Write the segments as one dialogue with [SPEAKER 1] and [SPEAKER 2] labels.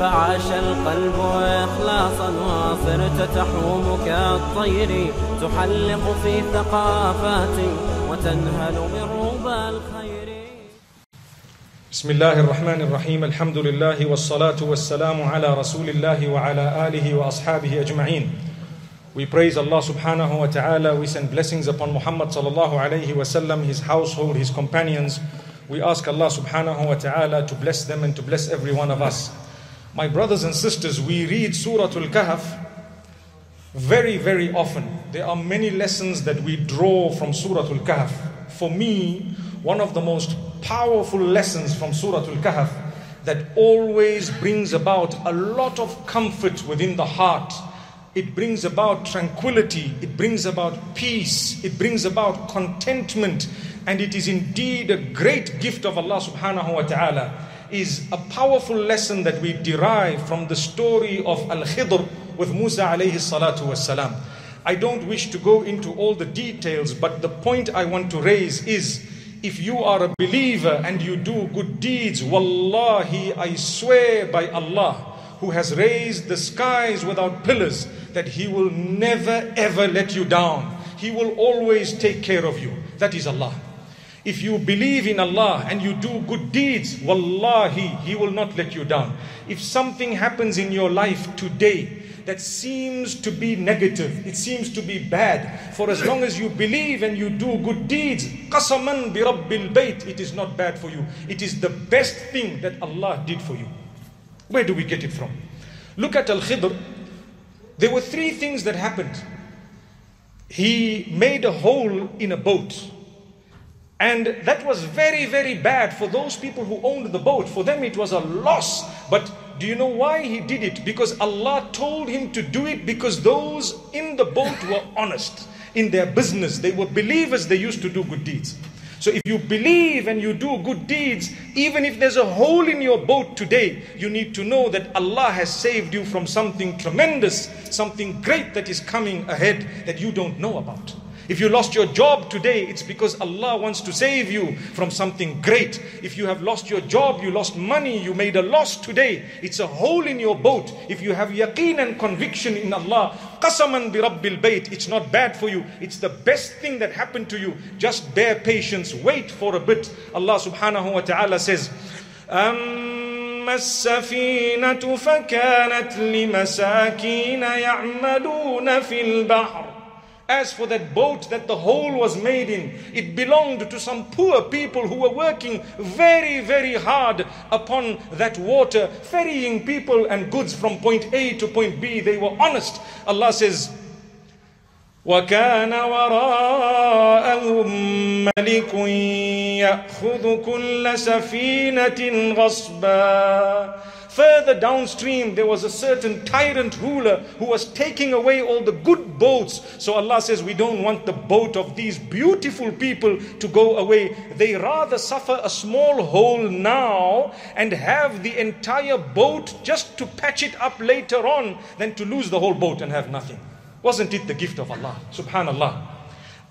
[SPEAKER 1] فعاش القلب إخلاصا وصرت تحوم كالطير تحلق في ثقافات وتنهل من ربى الخير
[SPEAKER 2] بسم الله الرحمن الرحيم الحمد لله والصلاة والسلام على رسول الله وعلى آله وأصحابه أجمعين We praise Allah subhanahu wa ta'ala. We send blessings upon Muhammad sallallahu alayhi wa sallam, his household, his companions. We ask Allah subhanahu wa ta'ala to bless them and to bless every one of us. My brothers and sisters, we read Surah Al-Kahf very, very often. There are many lessons that we draw from Surah Al-Kahf. For me, one of the most powerful lessons from Surah Al-Kahf that always brings about a lot of comfort within the heart it brings about tranquility, it brings about peace, it brings about contentment, and it is indeed a great gift of Allah subhanahu wa ta'ala. Is a powerful lesson that we derive from the story of Al Khidr with Musa alayhi salatu wasalam. I don't wish to go into all the details, but the point I want to raise is if you are a believer and you do good deeds, wallahi, I swear by Allah who has raised the skies without pillars, that He will never ever let you down. He will always take care of you. That is Allah. If you believe in Allah and you do good deeds, wallahi, He will not let you down. If something happens in your life today, that seems to be negative, it seems to be bad. For as long as you believe and you do good deeds, qasaman bi rabbil bayt, it is not bad for you. It is the best thing that Allah did for you. Where do we get it from? Look at Al Khidr. There were three things that happened. He made a hole in a boat. And that was very, very bad for those people who owned the boat. For them, it was a loss. But do you know why he did it? Because Allah told him to do it because those in the boat were honest in their business. They were believers, they used to do good deeds. So if you believe and you do good deeds, even if there's a hole in your boat today, you need to know that Allah has saved you from something tremendous, something great that is coming ahead that you don't know about. If you lost your job today, it's because Allah wants to save you from something great. If you have lost your job, you lost money, you made a loss today, it's a hole in your boat. If you have yaqeen and conviction in Allah, qasaman bi rabbil bayt, it's not bad for you. It's the best thing that happened to you. Just bear patience, wait for a bit. Allah subhanahu wa ta'ala says, أما السفينة فكانت لمساكين يعملون في البحر as for that boat that the hole was made in, it belonged to some poor people who were working very, very hard upon that water, ferrying people and goods from point A to point B. They were honest. Allah says, وكان وراءهم ملك يأخذ كل سفينة غصبا Further downstream, there was a certain tyrant ruler who was taking away all the good boats. So Allah says, We don't want the boat of these beautiful people to go away. They rather suffer a small hole now and have the entire boat just to patch it up later on than to lose the whole boat and have nothing. Wasn't it the gift of Allah? Subhanallah.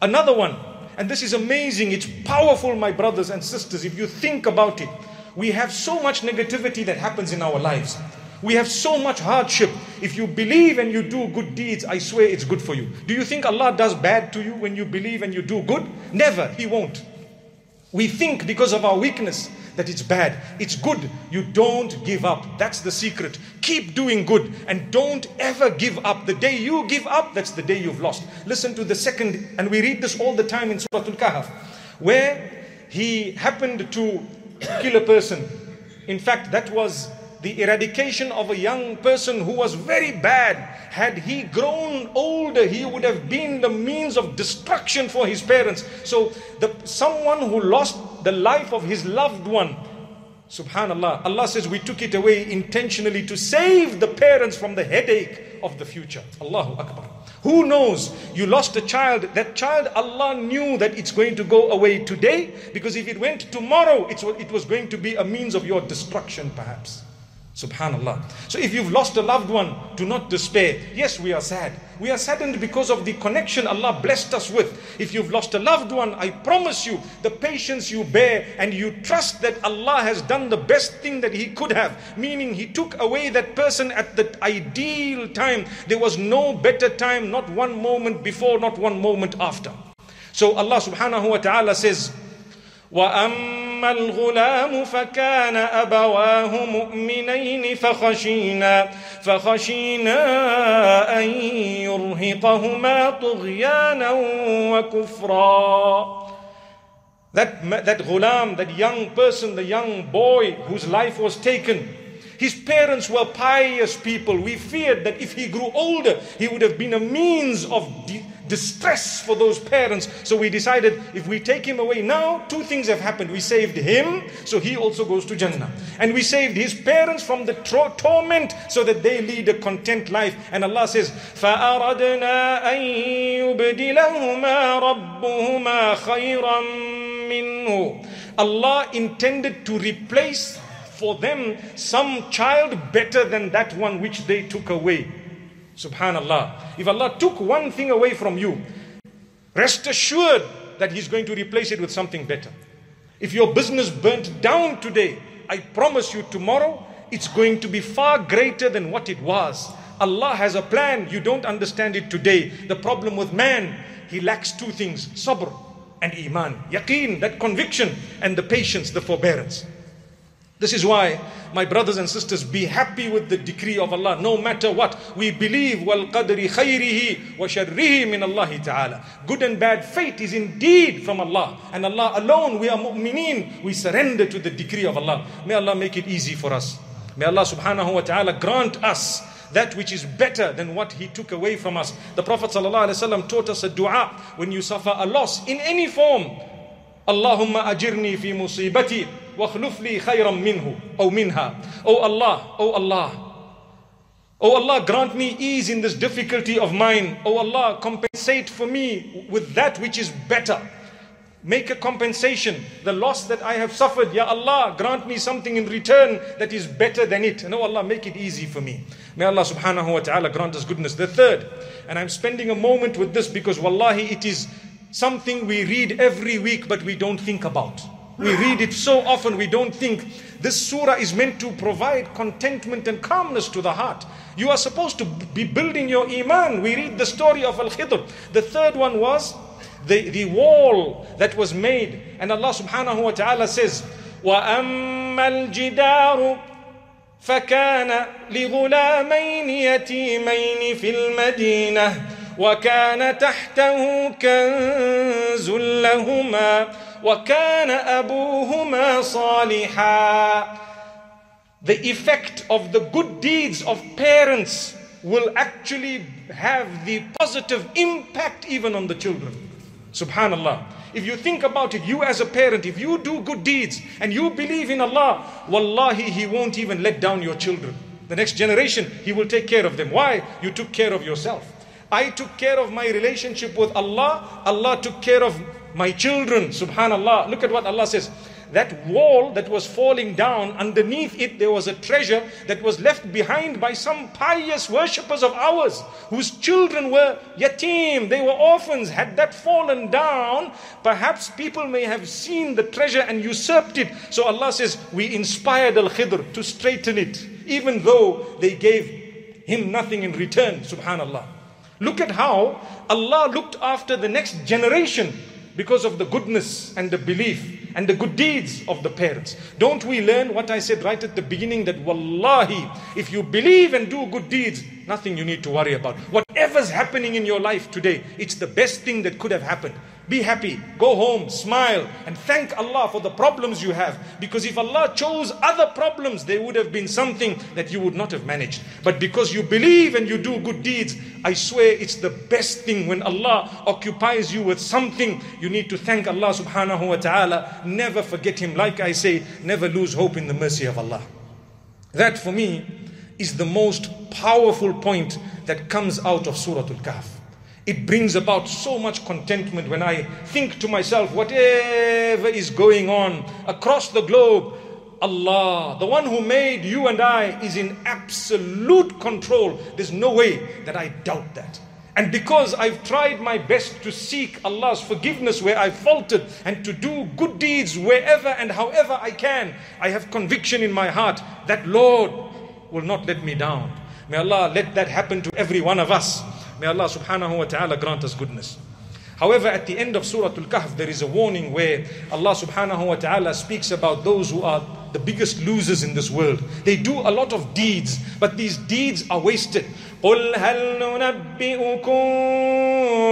[SPEAKER 2] Another one, and this is amazing, it's powerful, my brothers and sisters, if you think about it. We have so much negativity that happens in our lives. We have so much hardship. If you believe and you do good deeds, I swear it's good for you. Do you think Allah does bad to you when you believe and you do good? Never. He won't. We think because of our weakness that it's bad. It's good. You don't give up. That's the secret. Keep doing good and don't ever give up. The day you give up, that's the day you've lost. Listen to the second, and we read this all the time in Surah Al Kahf, where he happened to kill a person. In fact, that was the eradication of a young person who was very bad. Had he grown older, he would have been the means of destruction for his parents. So, the, someone who lost the life of his loved one, subhanallah, Allah says we took it away intentionally to save the parents from the headache of the future. Allahu Akbar. Who knows? You lost a child. That child, Allah knew that it's going to go away today because if it went tomorrow, it was going to be a means of your destruction, perhaps. Subhanallah. So if you've lost a loved one, do not despair. Yes, we are sad. We are saddened because of the connection Allah blessed us with. If you've lost a loved one, I promise you, the patience you bear and you trust that Allah has done the best thing that He could have, meaning He took away that person at the ideal time. There was no better time, not one moment before, not one moment after. So Allah subhanahu wa ta'ala says, وأما الغلام فكان أبواه مؤمنين فخشينا فخشينا أن يرهقهما طغيانا وكفرا That, that ghulam, that young person, the young boy whose life was taken, his parents were pious people. We feared that if he grew older, he would have been a means of distress for those parents. So we decided if we take him away now, two things have happened. We saved him, so he also goes to Jannah. And we saved his parents from the torment so that they lead a content life. And Allah says, فَأَرَدْنَا أَن يُبْدِلَهُمَا رَبُّهُمَا خَيْرًا مِّنْهُ Allah intended to replace for them some child better than that one which they took away. Subhanallah. If Allah took one thing away from you, rest assured that He's going to replace it with something better. If your business burnt down today, I promise you tomorrow it's going to be far greater than what it was. Allah has a plan, you don't understand it today. The problem with man, he lacks two things sabr and iman, yaqeen, that conviction, and the patience, the forbearance. This is why, my brothers and sisters, be happy with the decree of Allah no matter what. We believe, وَالْقَدْرِ خَيْرِهِ وَشَرِّهِ مِنَ اللَّهِ تَعَالَى Good and bad fate is indeed from Allah. And Allah alone, we are mu'mineen. We surrender to the decree of Allah. May Allah make it easy for us. May Allah subhanahu wa ta'ala grant us that which is better than what he took away from us. The Prophet ﷺ taught us a dua when you suffer a loss in any form. Allahumma ajirni fi musibati واخلف لي خيرا منه أو منها Oh Allah, Oh Allah Oh Allah, grant me ease in this difficulty of mine. Oh Allah, compensate for me with that which is better. Make a compensation. The loss that I have suffered, Ya Allah, grant me something in return that is better than it. And oh Allah, make it easy for me. May Allah subhanahu wa ta'ala grant us goodness. The third, and I'm spending a moment with this because wallahi, it is something we read every week but we don't think about. We read it so often we don't think this surah is meant to provide contentment and calmness to the heart. You are supposed to be building your iman. We read the story of Al Khidr. The third one was the, the wall that was made. And Allah subhanahu wa ta'ala says, وَأَمَّا الْجِدَارُ فكان لغلامين يتيمين في المدينة وكان تحته كنز لهما وَكَانَ أَبُوهُمَا صَالِحًا The effect of the good deeds of parents will actually have the positive impact even on the children. Subhanallah. If you think about it, you as a parent, if you do good deeds and you believe in Allah, wallahi, He won't even let down your children. The next generation, He will take care of them. Why? You took care of yourself. I took care of my relationship with Allah. Allah took care of my children, subhanallah. Look at what Allah says. That wall that was falling down, underneath it there was a treasure that was left behind by some pious worshippers of ours, whose children were yatim, they were orphans. Had that fallen down, perhaps people may have seen the treasure and usurped it. So Allah says, We inspired Al Khidr to straighten it, even though they gave him nothing in return, subhanallah. Look at how Allah looked after the next generation because of the goodness and the belief and the good deeds of the parents. Don't we learn what I said right at the beginning that wallahi, if you believe and do good deeds, nothing you need to worry about. Whatever's happening in your life today, it's the best thing that could have happened. Be happy, go home, smile, and thank Allah for the problems you have. Because if Allah chose other problems, there would have been something that you would not have managed. But because you believe and you do good deeds, I swear it's the best thing when Allah occupies you with something. You need to thank Allah subhanahu wa ta'ala. Never forget Him. Like I say, never lose hope in the mercy of Allah. That for me is the most powerful point that comes out of Surah Al Kahf. It brings about so much contentment when I think to myself, whatever is going on across the globe, Allah, the one who made you and I, is in absolute control. There's no way that I doubt that. And because I've tried my best to seek Allah's forgiveness where I faltered and to do good deeds wherever and however I can, I have conviction in my heart that Lord will not let me down. May Allah let that happen to every one of us. May Allah subhanahu wa ta'ala grant us goodness. However, at the end of Surah Al-Kahf, there is a warning where Allah subhanahu wa ta'ala speaks about those who are the biggest losers in this world. They do a lot of deeds, but these deeds are wasted. قل هل ننبئكم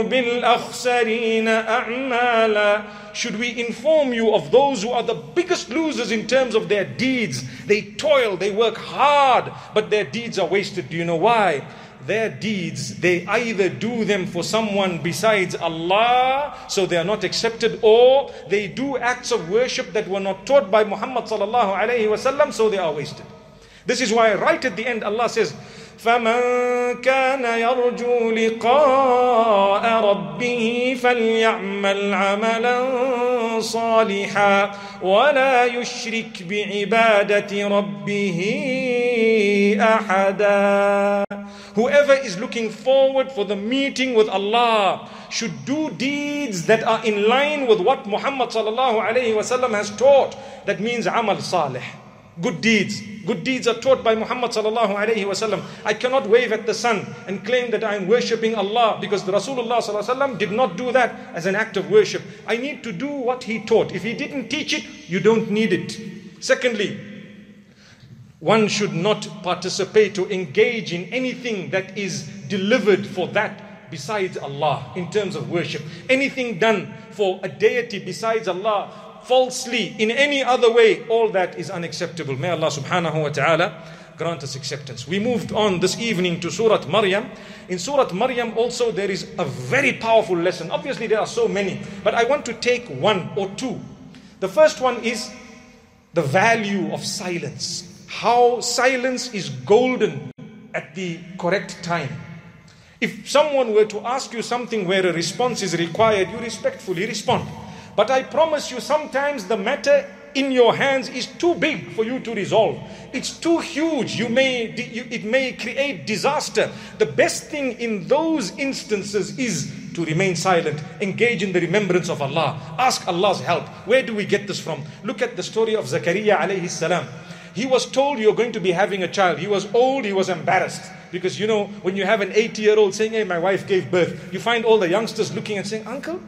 [SPEAKER 2] بالأخسرين أعمالا Should we inform you of those who are the biggest losers in terms of their deeds? They toil, they work hard, but their deeds are wasted. Do you know why? Their deeds, they either do them for someone besides Allah, so they are not accepted, or they do acts of worship that were not taught by Muhammad so they are wasted. This is why right at the end Allah says, فمن كان يرجو لقاء ربه فليعمل عملا صالحا ولا يشرك بعبادة ربه أحدا Whoever is looking forward for the meeting with Allah should do deeds that are in line with what Muhammad sallallahu alayhi wasallam has taught. That means amal salih. Good deeds. Good deeds are taught by Muhammad sallallahu alayhi wasallam. I cannot wave at the sun and claim that I am worshipping Allah because the Rasulullah sallallahu did not do that as an act of worship. I need to do what he taught. If he didn't teach it, you don't need it. Secondly, one should not participate or engage in anything that is delivered for that besides Allah in terms of worship. Anything done for a deity besides Allah falsely in any other way, all that is unacceptable. May Allah subhanahu wa ta'ala grant us acceptance. We moved on this evening to Surah Maryam. In Surah Maryam also there is a very powerful lesson. Obviously there are so many, but I want to take one or two. The first one is the value of silence how silence is golden at the correct time. If someone were to ask you something where a response is required, you respectfully respond. But I promise you, sometimes the matter in your hands is too big for you to resolve. It's too huge. You may, it may create disaster. The best thing in those instances is to remain silent, engage in the remembrance of Allah, ask Allah's help. Where do we get this from? Look at the story of Zakaria alayhi salam. He was told you're going to be having a child. He was old, he was embarrassed. Because you know, when you have an 80 year old saying, Hey, my wife gave birth, you find all the youngsters looking and saying, Uncle?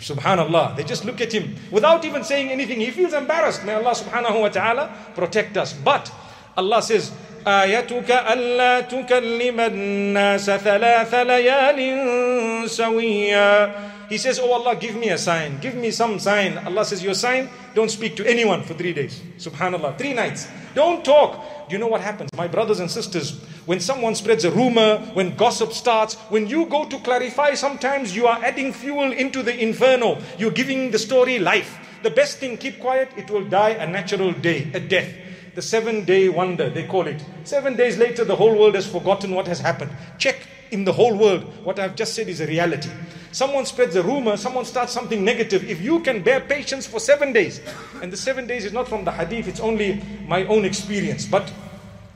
[SPEAKER 2] Subhanallah. They just look at him without even saying anything. He feels embarrassed. May Allah subhanahu wa ta'ala protect us. But Allah says, آيتك ألا تكلم الناس ثلاث ليال سويا he says, Oh Allah, give me a sign. Give me some sign. Allah says, Your sign, don't speak to anyone for three days. Subhanallah. Three nights. Don't talk. Do you know what happens? My brothers and sisters, when someone spreads a rumor, when gossip starts, when you go to clarify, sometimes you are adding fuel into the inferno. You're giving the story life. The best thing, keep quiet, it will die a natural day, a death the seven day wonder, they call it. Seven days later, the whole world has forgotten what has happened. Check in the whole world. What I've just said is a reality. Someone spreads a rumor, someone starts something negative. If you can bear patience for seven days, and the seven days is not from the hadith, it's only my own experience. But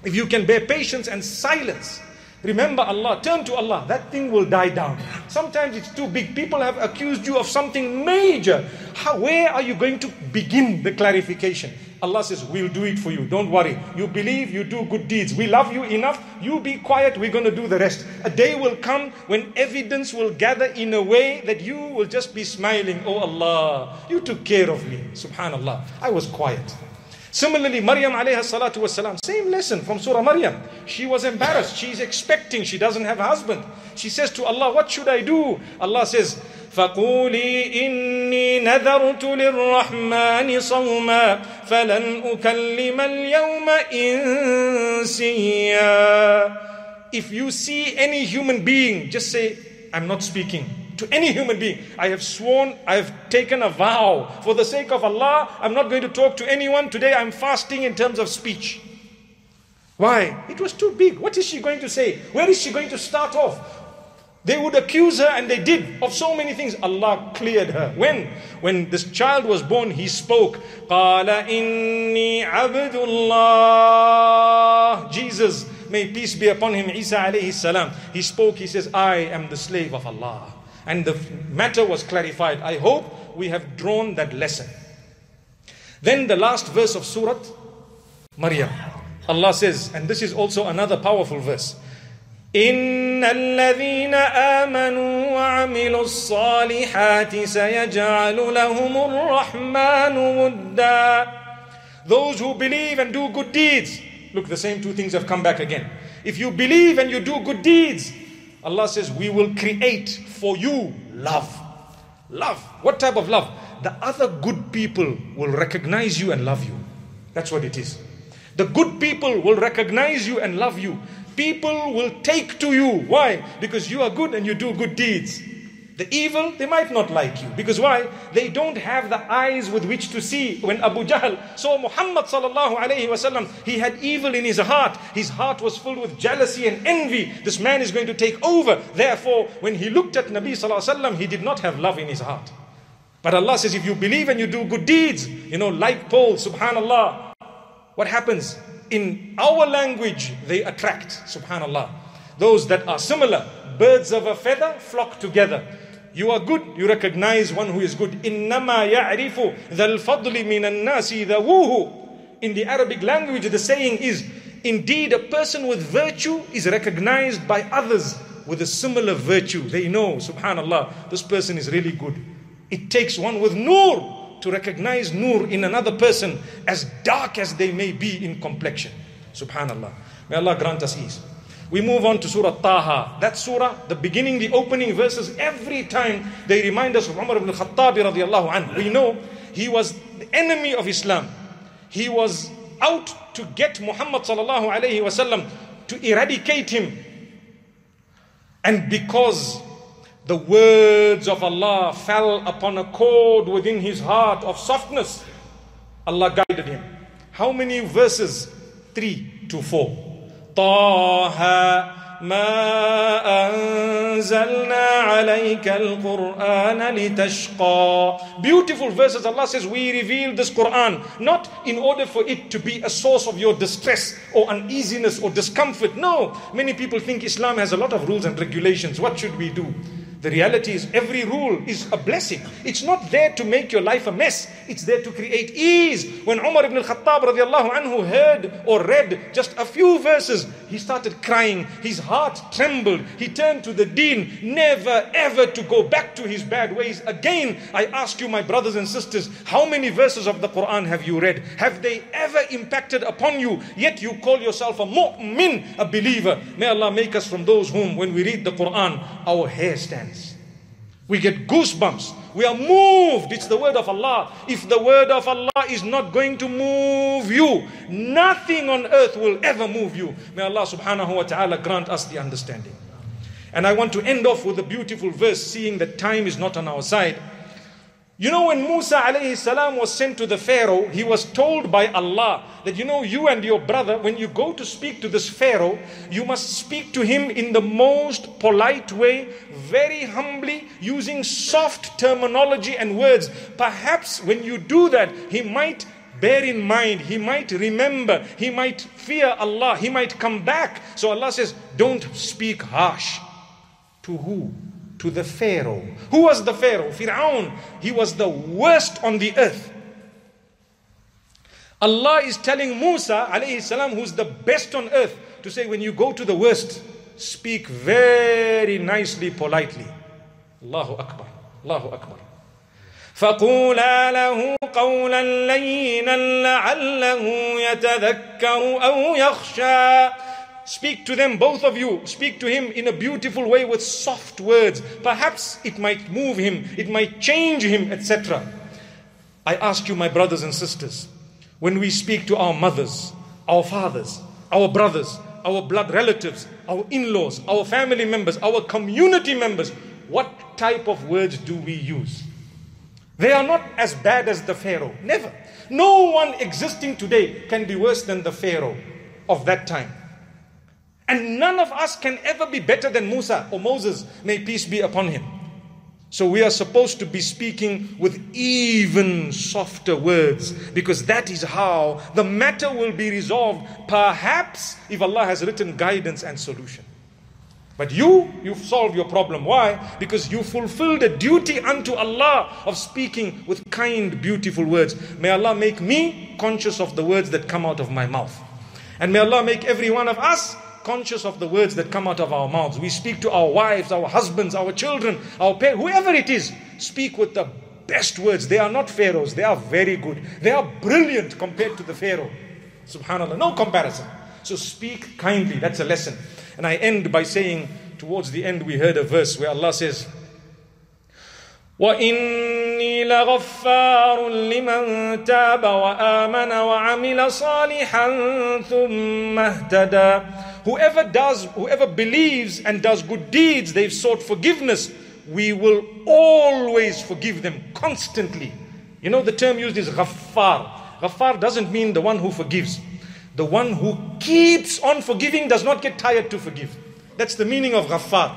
[SPEAKER 2] if you can bear patience and silence, remember Allah, turn to Allah, that thing will die down. Sometimes it's too big. People have accused you of something major. How, where are you going to begin the clarification? Allah says, We'll do it for you. Don't worry. You believe, you do good deeds. We love you enough. You be quiet. We're going to do the rest. A day will come when evidence will gather in a way that you will just be smiling. Oh Allah, you took care of me. Subhanallah. I was quiet. Similarly, Maryam alayhi salatu wasalam, same lesson from Surah Maryam. She was embarrassed. She's expecting. She doesn't have a husband. She says to Allah, What should I do? Allah says, فقولي إني نذرت للرحمن صوما فلن أكلم اليوم إنسيا If you see any human being, just say, I'm not speaking. To any human being, I have sworn, I have taken a vow. For the sake of Allah, I'm not going to talk to anyone. Today I'm fasting in terms of speech. Why? It was too big. What is she going to say? Where is she going to start off? They would accuse her, and they did, of so many things. Allah cleared her. When? When this child was born, he spoke. قَالَ إِنِّي عَبْدُ اللَّهِ Jesus, may peace be upon him, Isa alayhi salam. He spoke, he says, I am the slave of Allah. And the matter was clarified. I hope we have drawn that lesson. Then the last verse of Surah Maryam. Allah says, and this is also another powerful verse. إن الذين آمنوا وعملوا الصالحات سيجعل لهم الرحمن ودا Those who believe and do good deeds. Look, the same two things have come back again. If you believe and you do good deeds, Allah says, we will create for you love. Love. What type of love? The other good people will recognize you and love you. That's what it is. The good people will recognize you and love you. People will take to you. Why? Because you are good and you do good deeds. The evil, they might not like you. Because why? They don't have the eyes with which to see. When Abu Jahl saw Muhammad sallallahu alayhi wasallam, he had evil in his heart. His heart was filled with jealousy and envy. This man is going to take over. Therefore, when he looked at Nabi sallallahu alayhi wasallam, he did not have love in his heart. But Allah says, if you believe and you do good deeds, you know, like Paul, subhanallah, what happens? In our language, they attract, subhanallah. Those that are similar, birds of a feather flock together. You are good, you recognize one who is good. إِنَّمَا يَعْرِفُ ذَا الْفَضْلِ مِنَ النَّاسِ ذَوُوهُ In the Arabic language, the saying is, indeed a person with virtue is recognized by others with a similar virtue. They know, subhanallah, this person is really good. It takes one with nur to recognize nur in another person as dark as they may be in complexion. Subhanallah. May Allah grant us ease. We move on to Surah Taha. That surah, the beginning, the opening verses, every time they remind us of Umar ibn Khattab radiallahu. We know he was the enemy of Islam. He was out to get Muhammad sallallahu alayhi wasallam to eradicate him. And because the words of Allah fell upon a chord within his heart of softness. Allah guided him. How many verses? Three to four. طه ما أنزلنا عليك القرآن لتشقى Beautiful verses Allah says we revealed this Quran not in order for it to be a source of your distress or uneasiness or discomfort no many people think Islam has a lot of rules and regulations what should we do The reality is every rule is a blessing. It's not there to make your life a mess. It's there to create ease. When Umar ibn al-Khattab radiallahu anhu heard or read just a few verses, he started crying. His heart trembled. He turned to the deen, never ever to go back to his bad ways again. I ask you, my brothers and sisters, how many verses of the Quran have you read? Have they ever impacted upon you? Yet you call yourself a mu'min, a believer. May Allah make us from those whom, when we read the Quran, our hair stands. We get goosebumps. We are moved. It's the word of Allah. If the word of Allah is not going to move you, nothing on earth will ever move you. May Allah subhanahu wa ta'ala grant us the understanding. And I want to end off with a beautiful verse, seeing that time is not on our side. You know, when Musa alayhi salam was sent to the Pharaoh, he was told by Allah that, you know, you and your brother, when you go to speak to this Pharaoh, you must speak to him in the most polite way, very humbly, using soft terminology and words. Perhaps when you do that, he might bear in mind, he might remember, he might fear Allah, he might come back. So Allah says, don't speak harsh. To who? To the Pharaoh. Who was the Pharaoh? Fir'aun. He was the worst on the earth. Allah is telling Musa, alayhi salam, who's the best on earth, to say, when you go to the worst, speak very nicely, politely. Allahu Akbar. Allahu Akbar.
[SPEAKER 1] فقولا له قولا لينا لعله يتذكر أو يخشى
[SPEAKER 2] Speak to them, both of you. Speak to him in a beautiful way with soft words. Perhaps it might move him, it might change him, etc. I ask you, my brothers and sisters, when we speak to our mothers, our fathers, our brothers, our blood relatives, our in laws, our family members, our community members, what type of words do we use? They are not as bad as the Pharaoh. Never. No one existing today can be worse than the Pharaoh of that time. And none of us can ever be better than Musa or Moses, may peace be upon him. So we are supposed to be speaking with even softer words because that is how the matter will be resolved. Perhaps if Allah has written guidance and solution. But you, you've solved your problem. Why? Because you fulfilled a duty unto Allah of speaking with kind, beautiful words. May Allah make me conscious of the words that come out of my mouth. And may Allah make every one of us conscious of the words that come out of our mouths. We speak to our wives, our husbands, our children, our parents, whoever it is, speak with the best words. They are not pharaohs, they are very good. They are brilliant compared to the pharaoh. Subhanallah, no comparison. So speak kindly, that's a lesson. And I end by saying, towards the end, we heard a verse where Allah says,
[SPEAKER 1] وإني لغفار لمن تاب وآمن وعمل صالحا ثم اهتدى
[SPEAKER 2] Whoever does, whoever believes and does good deeds, they've sought forgiveness. We will always forgive them constantly. You know, the term used is ghaffar. Ghaffar doesn't mean the one who forgives. The one who keeps on forgiving does not get tired to forgive. That's the meaning of ghaffar.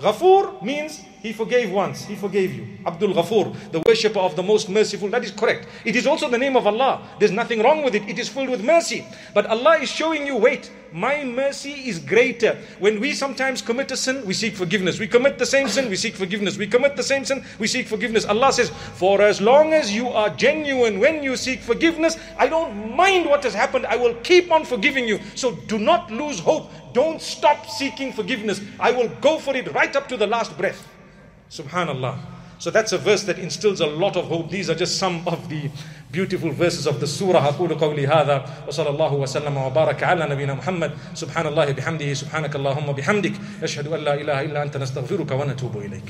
[SPEAKER 2] Ghafur means he forgave once, He forgave you. Abdul Ghafur, the worshipper of the most merciful. That is correct. It is also the name of Allah. There's nothing wrong with it. It is filled with mercy. But Allah is showing you, wait, my mercy is greater. When we sometimes commit a sin, we seek forgiveness. We commit the same sin, we seek forgiveness. We commit the same sin, we seek forgiveness. Allah says, for as long as you are genuine when you seek forgiveness, I don't mind what has happened. I will keep on forgiving you. So do not lose hope. Don't stop seeking forgiveness. I will go for it right up to the last breath. Subhanallah. So that's a verse that instills a lot of hope. These are just some of the beautiful verses of the surah. أقول قولي هذا وصلى الله وسلم وبارك على نبينا محمد سبحان الله بحمده سبحانك اللهم بحمدك أشهد أن لا إله إلا أنت نستغفرك ونتوب إليك